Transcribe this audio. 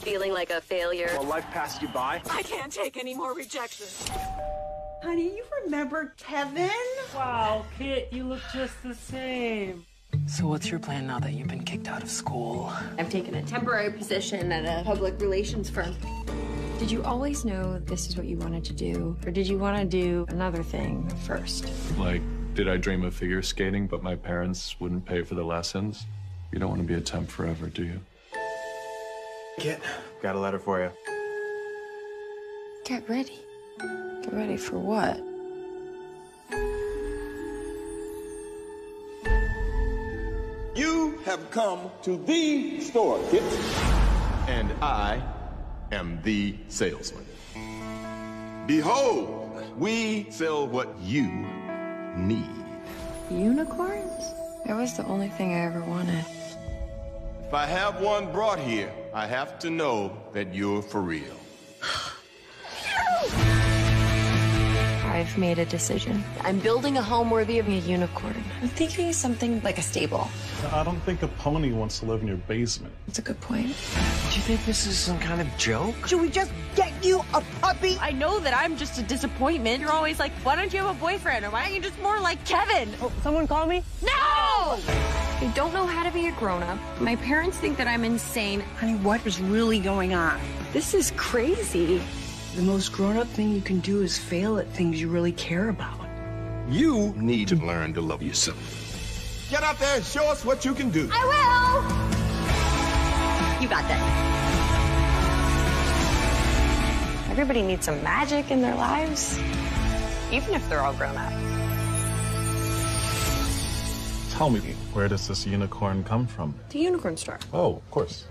Feeling like a failure? While life passed you by? I can't take any more rejection. Honey, you remember Kevin? Wow, Kit, you look just the same. So what's your plan now that you've been kicked out of school? I've taken a temporary position at a public relations firm. Did you always know this is what you wanted to do? Or did you want to do another thing first? Like, did I dream of figure skating, but my parents wouldn't pay for the lessons? You don't want to be a temp forever, do you? Kit, got a letter for you. Get ready. Get ready for what? You have come to the store, Kit. And I am the salesman. Behold, we sell what you need. Unicorns? That was the only thing I ever wanted. If I have one brought here, I have to know that you're for real. I've made a decision. I'm building a home worthy of a unicorn. I'm thinking something like a stable. I don't think a pony wants to live in your basement. That's a good point. Do you think this is some kind of joke? Should we just get you a puppy? I know that I'm just a disappointment. You're always like, why don't you have a boyfriend? Or why aren't you just more like Kevin? Oh, someone call me? No! I don't know how to be a grown up. My parents think that I'm insane. Honey, what is really going on? This is crazy. The most grown up thing you can do is fail at things you really care about. You need to learn to love yourself. Get out there and show us what you can do. I will! You got that. Everybody needs some magic in their lives, even if they're all grown up. Tell me, where does this unicorn come from? The unicorn store. Oh, of course.